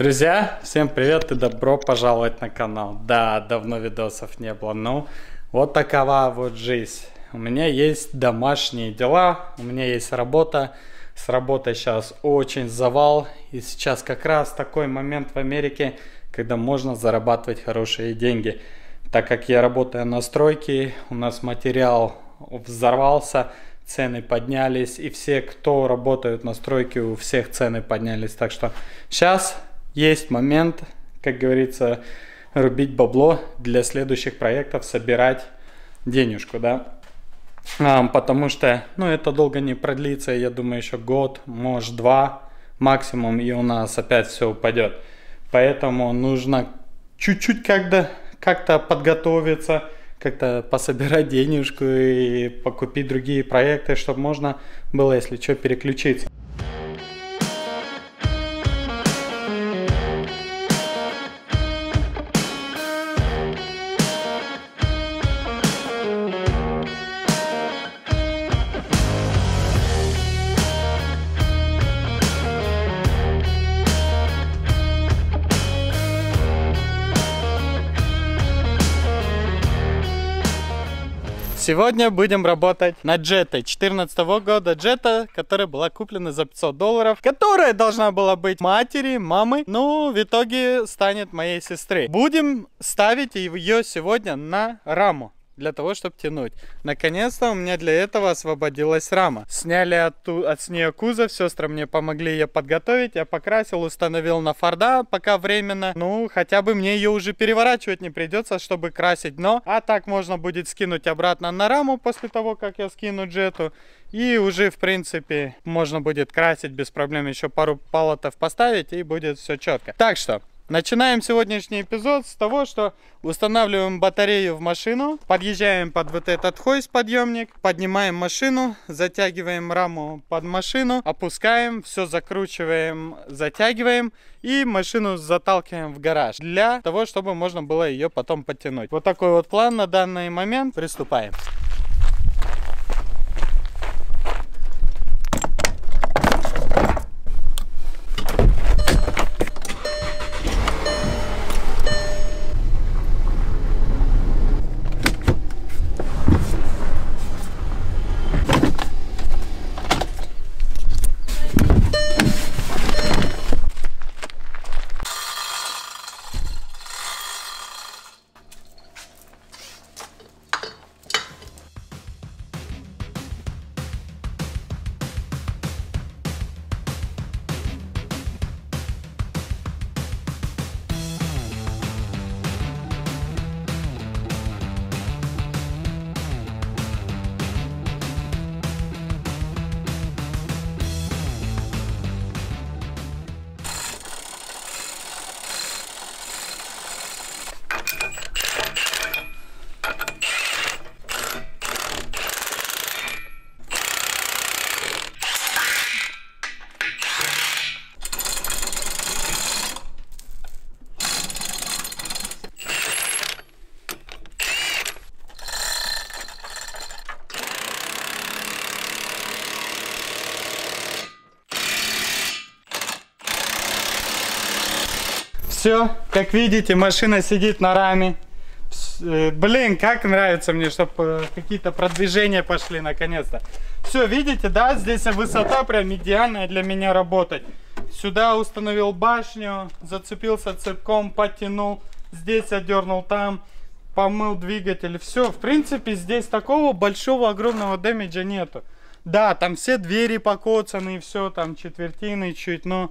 Друзья, всем привет и добро пожаловать на канал. Да, давно видосов не было, ну вот такова вот жизнь. У меня есть домашние дела, у меня есть работа. С работой сейчас очень завал. И сейчас как раз такой момент в Америке, когда можно зарабатывать хорошие деньги. Так как я работаю на стройке, у нас материал взорвался, цены поднялись, и все, кто работают на стройке, у всех цены поднялись. Так что сейчас есть момент, как говорится, рубить бабло для следующих проектов, собирать денежку, да. А, потому что, ну, это долго не продлится, я думаю, еще год, может, два максимум, и у нас опять все упадет. Поэтому нужно чуть-чуть как-то как-то подготовиться, как-то пособирать денежку и покупить другие проекты, чтобы можно было, если что, переключиться. Сегодня будем работать на джетой 2014 года. Джета, которая была куплена за 500 долларов, которая должна была быть матери, мамы, но в итоге станет моей сестры. Будем ставить ее сегодня на раму для того, чтобы тянуть. Наконец-то у меня для этого освободилась рама. Сняли от, от с нее кузов, сестры мне помогли ее подготовить, я покрасил, установил на Форда пока временно. Ну, хотя бы мне ее уже переворачивать не придется, чтобы красить дно. А так можно будет скинуть обратно на раму после того, как я скину джету. И уже, в принципе, можно будет красить без проблем еще пару палотов поставить и будет все четко. Так что, Начинаем сегодняшний эпизод с того, что устанавливаем батарею в машину, подъезжаем под вот этот хойс подъемник, поднимаем машину, затягиваем раму под машину, опускаем, все закручиваем, затягиваем и машину заталкиваем в гараж для того, чтобы можно было ее потом подтянуть. Вот такой вот план на данный момент. Приступаем. Все, как видите, машина сидит на раме. Э, блин, как нравится мне, чтобы э, какие-то продвижения пошли наконец-то. Все, видите, да, здесь высота прям идеальная для меня работать. Сюда установил башню, зацепился цепком, подтянул, здесь одернул, там помыл двигатель. Все, в принципе, здесь такого большого, огромного дэмиджа нету. Да, там все двери покоцаны, все, там четвертины чуть, но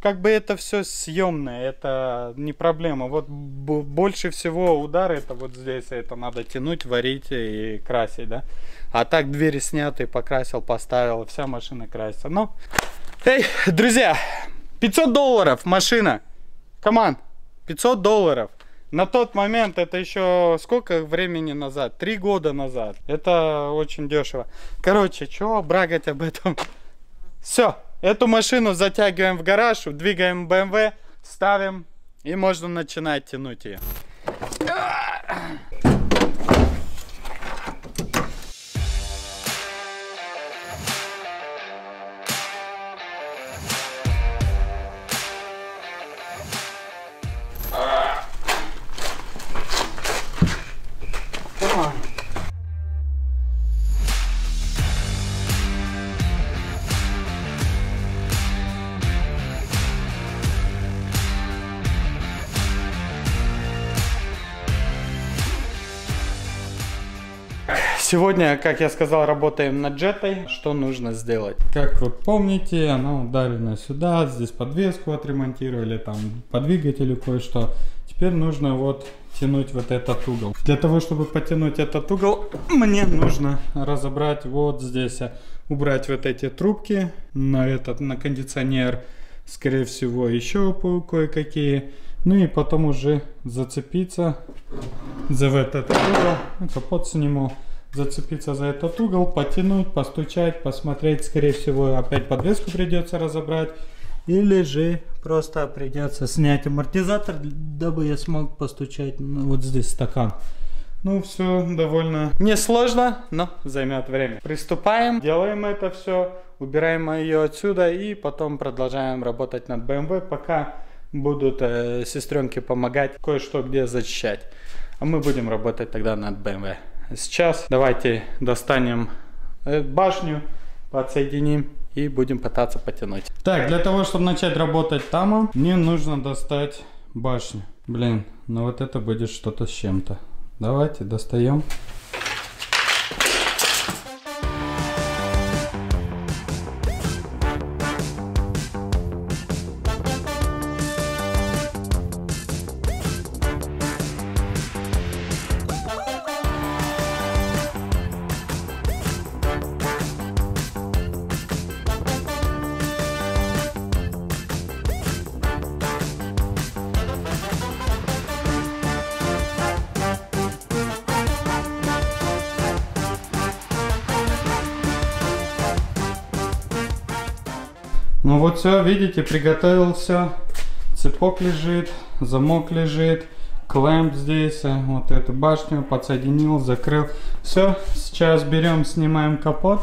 как бы это все съемное, это не проблема. Вот больше всего удар это вот здесь, это надо тянуть, варить и красить, да. А так двери сняты, покрасил, поставил, вся машина красится. Ну, эй, друзья, 500 долларов машина, команд, 500 долларов. На тот момент, это еще сколько времени назад? Три года назад. Это очень дешево. Короче, чего брагать об этом? Все. Эту машину затягиваем в гараж, двигаем BMW, ставим и можно начинать тянуть ее. Сегодня, как я сказал, работаем над джетой. Что нужно сделать? Как вы помните, она ударена сюда, здесь подвеску отремонтировали, там по двигателю кое-что. Теперь нужно вот тянуть вот этот угол. Для того, чтобы потянуть этот угол, мне нужно разобрать вот здесь, убрать вот эти трубки на этот, на кондиционер, скорее всего, еще кое-какие. Ну и потом уже зацепиться за этот угол, капот сниму зацепиться за этот угол, потянуть, постучать, посмотреть. Скорее всего, опять подвеску придется разобрать. Или же просто придется снять амортизатор, дабы я смог постучать. Ну, вот здесь стакан. Ну, все довольно несложно, но займет время. Приступаем, делаем это все, убираем ее отсюда и потом продолжаем работать над BMW, пока будут э, сестренки помогать кое-что где зачищать. А мы будем работать тогда над BMW. Сейчас давайте достанем э, башню, подсоединим и будем пытаться потянуть. Так, для того, чтобы начать работать там, мне нужно достать башню. Блин, ну вот это будет что-то с чем-то. Давайте достаем. Ну вот все, видите, приготовил все. Цепок лежит, замок лежит, клемп здесь, э, вот эту башню подсоединил, закрыл. Все, сейчас берем, снимаем капот.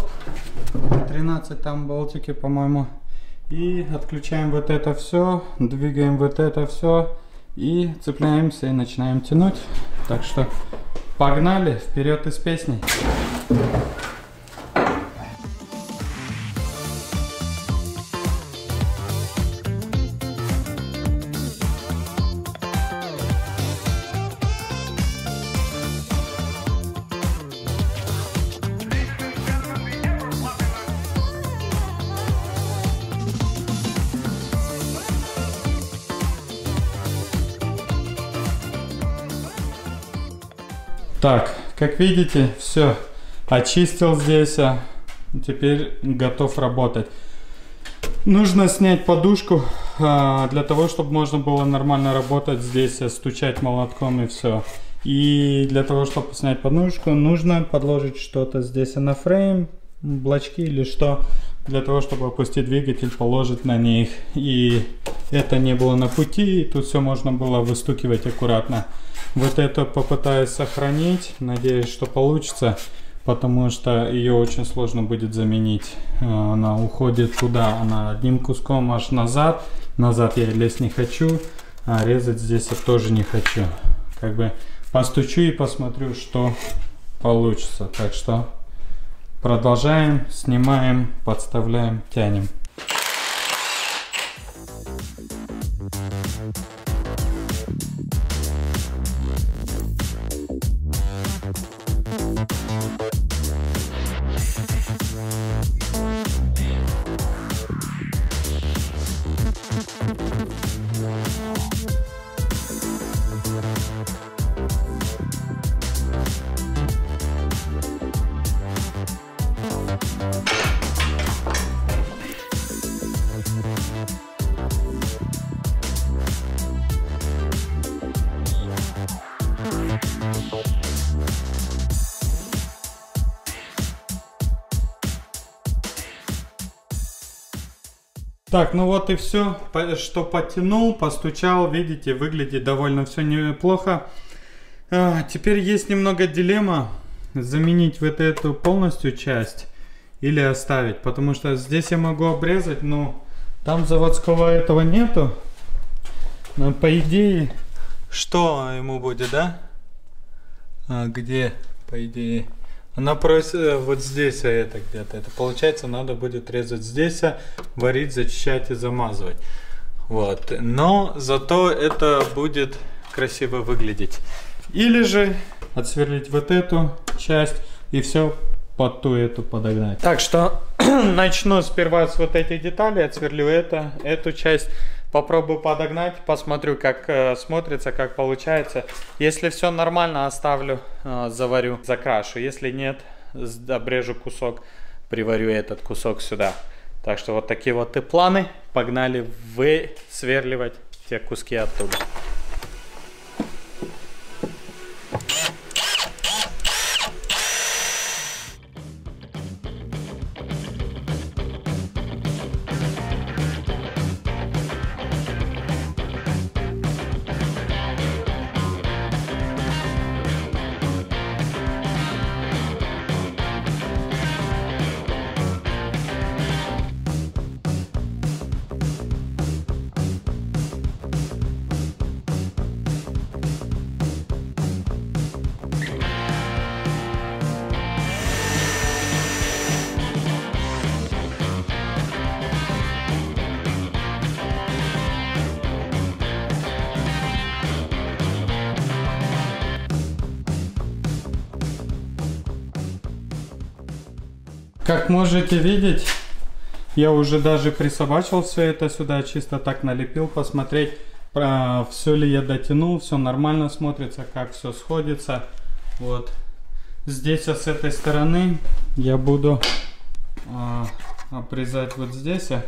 13 там болтики, по-моему. И отключаем вот это все, двигаем вот это все и цепляемся и начинаем тянуть. Так что погнали, вперед из песни. Так, как видите, все очистил здесь, а теперь готов работать. Нужно снять подушку а, для того, чтобы можно было нормально работать здесь, а, стучать молотком и все. И для того, чтобы снять подушку, нужно подложить что-то здесь на фрейм, блочки или что, для того, чтобы опустить двигатель, положить на них. И это не было на пути, и тут все можно было выстукивать аккуратно. Вот это попытаюсь сохранить. Надеюсь, что получится. Потому что ее очень сложно будет заменить. Э, она уходит туда. Она одним куском аж назад. Назад я лезть не хочу. А резать здесь я тоже не хочу. Как бы постучу и посмотрю, что получится. Так что продолжаем, снимаем, подставляем, тянем. Так, ну вот и все, что подтянул, постучал, видите, выглядит довольно все неплохо. А, теперь есть немного дилемма, заменить вот эту полностью часть или оставить, потому что здесь я могу обрезать, но там заводского этого нету. Но по идее, что ему будет, да? А, где по идее. Она просит э, вот здесь а это где-то. Это получается надо будет резать здесь, а варить, зачищать и замазывать. Вот. Но зато это будет красиво выглядеть. Или же отсверлить вот эту часть и все под ту эту подогнать. Так что начну сперва с вот этих деталей, отсверлю это, эту часть, попробую подогнать, посмотрю, как э, смотрится, как получается. Если все нормально, оставлю, э, заварю, закрашу. Если нет, обрежу кусок, приварю этот кусок сюда. Так что вот такие вот и планы. Погнали высверливать те куски оттуда. Как можете видеть, я уже даже присобачил все это сюда, чисто так налепил, посмотреть, про все ли я дотянул, все нормально смотрится, как все сходится. Вот. Здесь, а с этой стороны, я буду а, обрезать вот здесь а,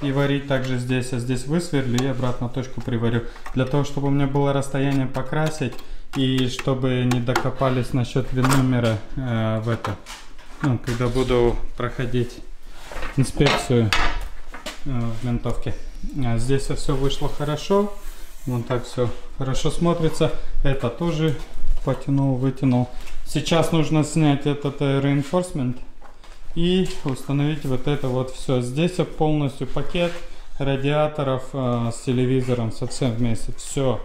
и варить также здесь. А здесь высверлю и обратно точку приварю. Для того, чтобы у меня было расстояние покрасить и чтобы не докопались насчет вин-номера э, в это ну, когда буду проходить инспекцию э, в ментовке. А здесь все вышло хорошо. Вон так все хорошо смотрится. Это тоже потянул, вытянул. Сейчас нужно снять этот э, reinforcement и установить вот это вот все. Здесь полностью пакет радиаторов э, с телевизором совсем вместе. Все,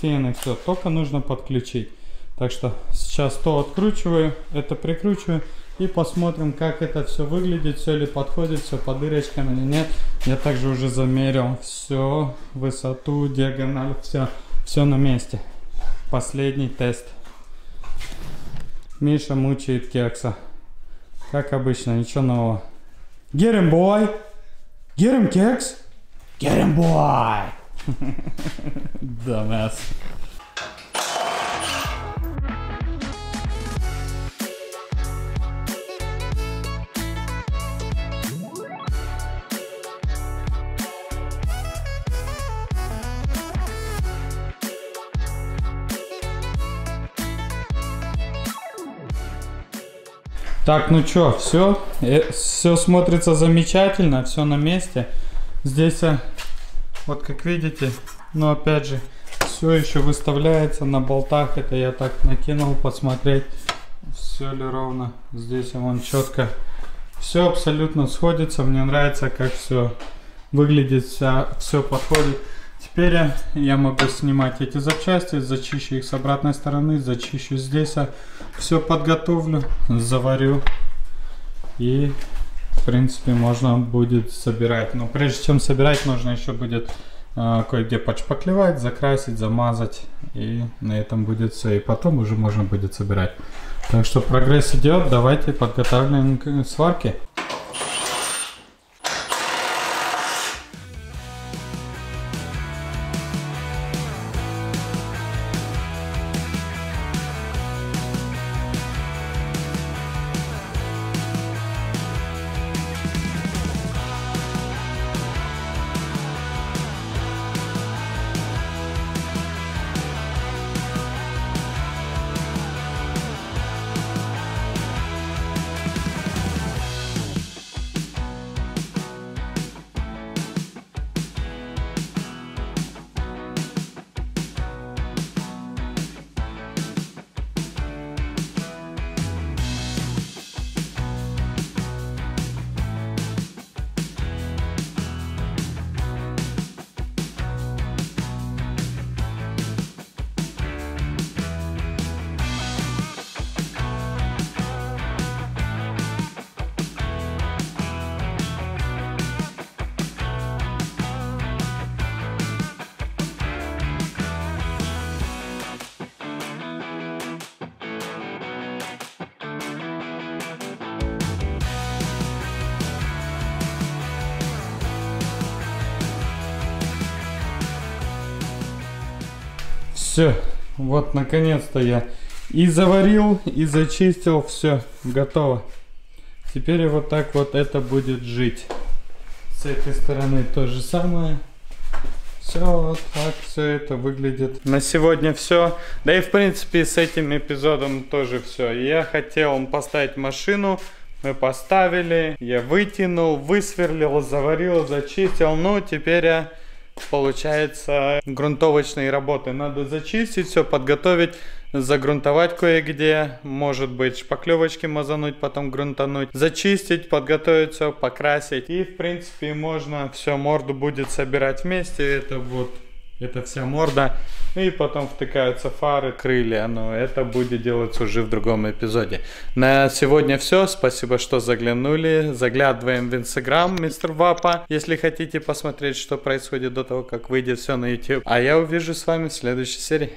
фены, все. Только нужно подключить. Так что сейчас то откручиваю, это прикручиваю и посмотрим, как это все выглядит, все ли подходит, все по дырочкам или нет. Я также уже замерил все, высоту, диагональ, все, все на месте. Последний тест. Миша мучает кекса. Как обычно, ничего нового. Get him, boy! Get him, кекс! Get him, boy! Dumbass. Так, ну чё, все, э, все смотрится замечательно, все на месте. Здесь, э, вот как видите, но опять же, все еще выставляется на болтах. Это я так накинул посмотреть, все ли ровно. Здесь вон четко. Все абсолютно сходится. Мне нравится, как все выглядит, вся, все подходит. Теперь я могу снимать эти запчасти, зачищу их с обратной стороны, зачищу здесь, а все подготовлю, заварю и в принципе можно будет собирать. Но прежде чем собирать, нужно еще будет э, кое-где подшпаклевать, закрасить, замазать и на этом будет все. И потом уже можно будет собирать. Так что прогресс идет, давайте подготавливаем к сварке. Все, вот наконец-то я и заварил, и зачистил, все, готово. Теперь вот так вот это будет жить. С этой стороны то же самое. Все вот так все это выглядит. На сегодня все. Да и в принципе с этим эпизодом тоже все. Я хотел поставить машину. Мы поставили. Я вытянул, высверлил, заварил, зачистил. Ну теперь я получается грунтовочные работы. Надо зачистить все, подготовить, загрунтовать кое-где, может быть шпаклевочки мазануть, потом грунтануть, зачистить, подготовить все, покрасить. И в принципе можно все морду будет собирать вместе. Это вот это вся морда. И потом втыкаются фары, крылья. Но это будет делаться уже в другом эпизоде. На сегодня все. Спасибо, что заглянули. Заглядываем в инстаграм мистер Вапа, если хотите посмотреть, что происходит до того, как выйдет все на YouTube. А я увижу с вами в следующей серии.